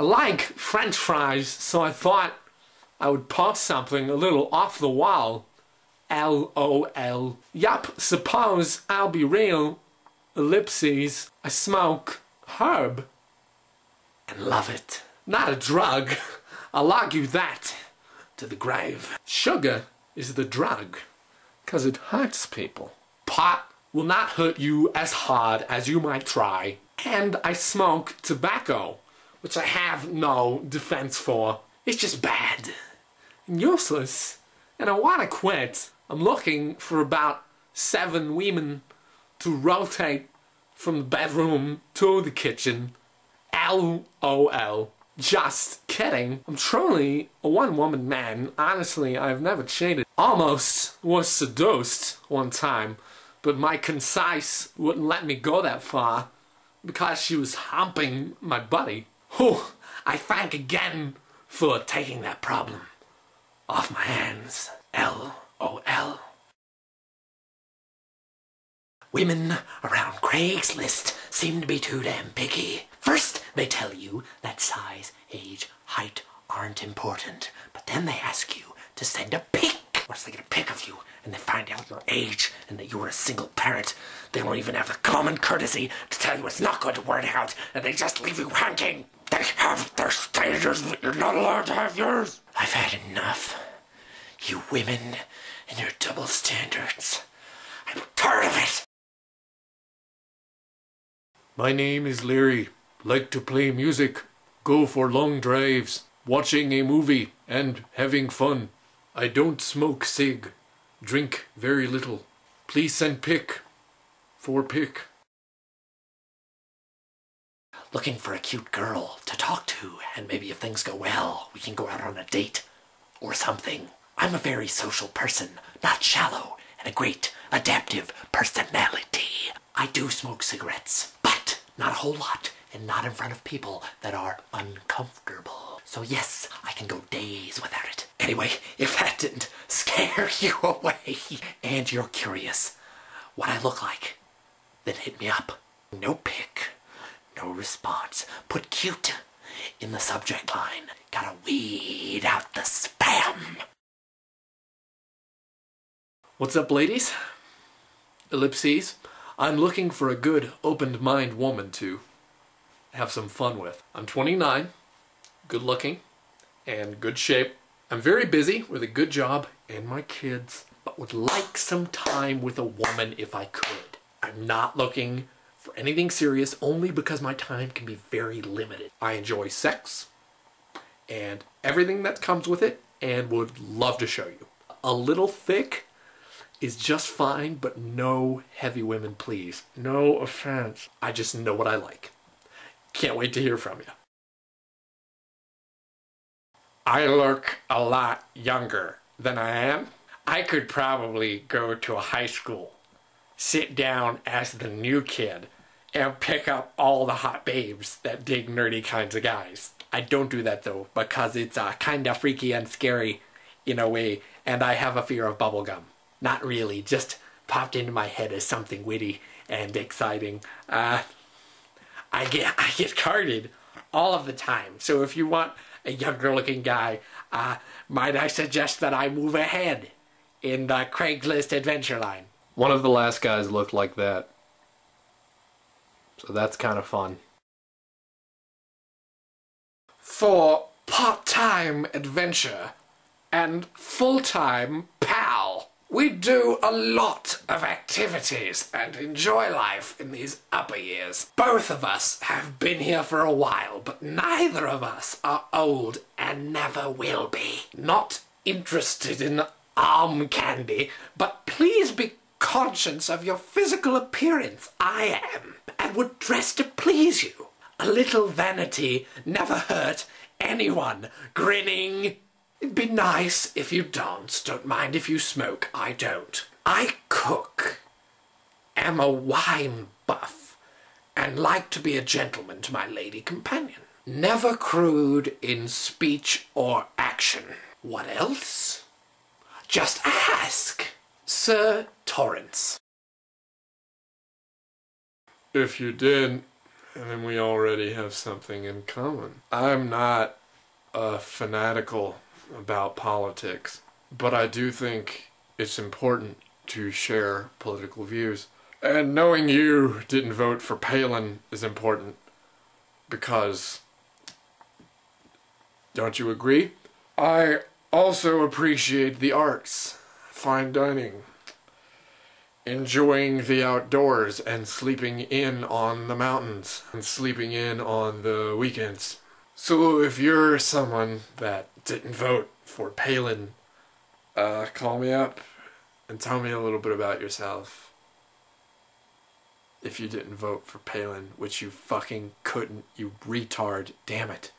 I like french fries, so I thought I would post something a little off the wall. L-O-L. Yup, suppose I'll be real. Ellipses. I smoke herb. And love it. Not a drug. I'll argue that to the grave. Sugar is the drug. Cause it hurts people. Pot will not hurt you as hard as you might try. And I smoke tobacco, which I have no defense for. It's just bad and useless. And I wanna quit. I'm looking for about seven women to rotate from the bedroom to the kitchen. L-O-L. Just kidding. I'm truly a one-woman man. Honestly, I've never cheated. Almost was seduced one time, but my concise wouldn't let me go that far because she was humping my buddy. Whew, I thank again for taking that problem off my hands. L-O-L. Women around Craigslist seem to be too damn picky. First, they tell you that size, age, height aren't important, but then they ask you to send a pic. Once they get a pic of you and they find out your age and that you're a single parent, they won't even have the common courtesy to tell you it's not going to work out and they just leave you hanging. They have their stages, but you're not allowed to have yours. I've had enough. You women and your double standards. I'm tired of it. My name is Leary. Like to play music, go for long drives, watching a movie, and having fun. I don't smoke cig. Drink very little. Please send pick. For pic. Looking for a cute girl to talk to, and maybe if things go well, we can go out on a date. Or something. I'm a very social person, not shallow, and a great adaptive personality. I do smoke cigarettes, but not a whole lot, and not in front of people that are uncomfortable. So yes, I can go days without it. Anyway, if that didn't scare you away, and you're curious what I look like, then hit me up. No pic, no response. Put cute in the subject line. Gotta weed out the spam. What's up, ladies? Ellipses. I'm looking for a good, opened mind woman to have some fun with. I'm 29, good looking, and good shape. I'm very busy with a good job and my kids, but would like some time with a woman if I could. I'm not looking for anything serious only because my time can be very limited. I enjoy sex and everything that comes with it and would love to show you. A little thick is just fine, but no heavy women, please. No offense. I just know what I like. Can't wait to hear from you. I look a lot younger than I am. I could probably go to a high school, sit down as the new kid, and pick up all the hot babes that dig nerdy kinds of guys. I don't do that though, because it's uh, kind of freaky and scary in a way, and I have a fear of bubblegum. Not really, just popped into my head as something witty and exciting. Uh, I get I get carded all of the time. So if you want a younger looking guy, uh, might I suggest that I move ahead in the Craigslist adventure line? One of the last guys looked like that. So that's kind of fun. For part-time adventure and full-time pal. We do a lot of activities and enjoy life in these upper years. Both of us have been here for a while, but neither of us are old and never will be. Not interested in arm candy, but please be conscious of your physical appearance. I am, and would dress to please you. A little vanity never hurt anyone. Grinning It'd be nice if you dance. Don't mind if you smoke. I don't. I cook. Am a wine buff. And like to be a gentleman to my lady companion. Never crude in speech or action. What else? Just ask. Sir Torrance. If you didn't then we already have something in common. I'm not uh, fanatical about politics, but I do think it's important to share political views. And knowing you didn't vote for Palin is important because. Don't you agree? I also appreciate the arts, fine dining, enjoying the outdoors, and sleeping in on the mountains, and sleeping in on the weekends. So if you're someone that didn't vote for Palin, uh, call me up and tell me a little bit about yourself. If you didn't vote for Palin, which you fucking couldn't, you retard, damn it.